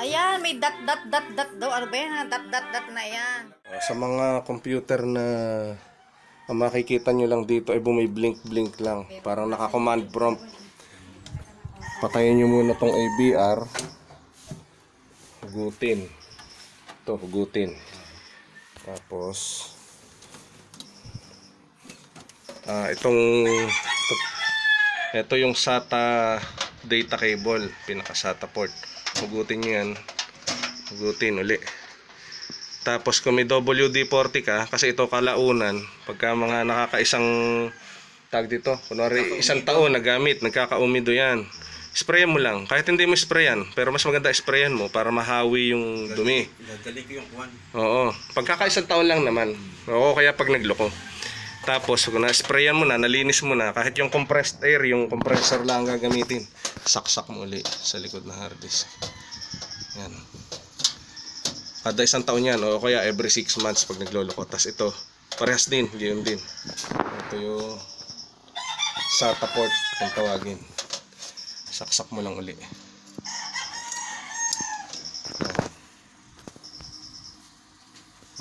Ayan, may dot, dot, dot, dot daw. Ano ba yan? Dot, dot, dot na yan. Uh, Sa mga computer na ang makikita nyo lang dito ay bumay blink blink lang. Parang naka-command prompt. Patayin nyo muna tong ABR. Hugutin. Ito, hugutin. Tapos, ah itong, ito, ito yung SATA data cable, pinaka SATA port. Hugutin nyo yan. Hugutin uli. Tapos kung may WD-40 ka, kasi ito kalaunan, pagka mga nakakaisang tag dito, kunwari isang taon nagamit, nagkakaumido yan. Sprayan mo lang, kahit hindi mo sprayan, pero mas maganda sprayan mo para mahawi yung dumi. Dadali ko yung kuwan. Oo, pagkakaisang taon lang naman. Oo, kaya pag nagloko. Tapos kung na-sprayan mo na, nalinis mo na, kahit yung compressed air, yung compressor lang ang gagamitin, saksak mo uli sa likod ng hard disk. Yan. Kada isang taon yan, o kaya every 6 months pag nagloloko. Tapos ito, parehas din, yun din. Ito yung SATA port kung tawagin. Saksak mo lang uli.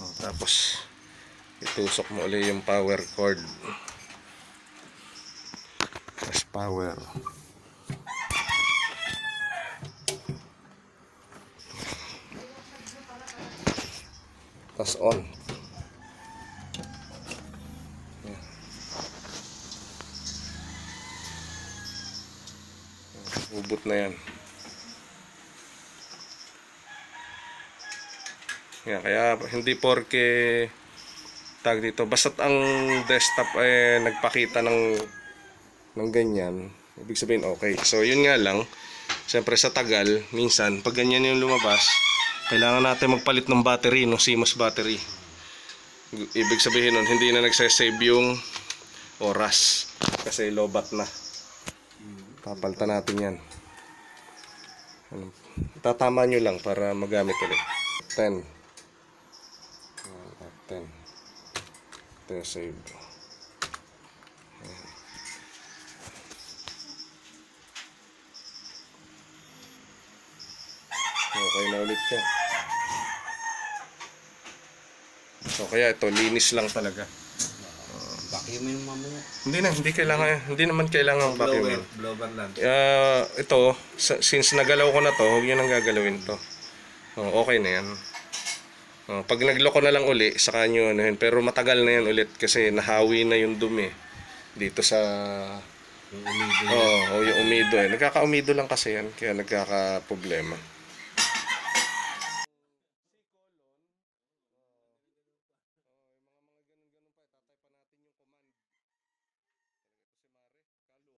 Oh, tapos itusok mo uli yung power cord. Tapos power. Tapos on. Yan. Ubot na yan. Yan, kaya hindi porke tag dito. Basta't ang desktop ay nagpakita ng ng ganyan, ibig sabihin okay. So yun nga lang, siyempre sa tagal, minsan pag ganyan yung lumabas, kailangan natin magpalit ng battery, no CMOS battery. Ibig sabihin nun, hindi na nagsasave yung oras kasi lobat na. Papalitan natin yan. Ano, Tatama nyo lang para magamit ulit. 10. Ah, 10. Ito yung save. Okay na ulit yan. So kaya ito, linis lang talaga. Vacuum yung mamaya. Hindi na, hindi kailangan, hindi naman kailangan vacuum. Blower lang. Ah, ito, since nagalaw ko na to, huwag nyo nang gagalawin to. Oh, okay na yan. Oh, pag nagloko na lang uli, saka nyo ano yun. Pero matagal na yan ulit kasi nahawi na yung dumi dito sa... Yung umido. Oo, oh, yung umido eh. Nagkaka-umido lang kasi yan, kaya nagkaka-problema.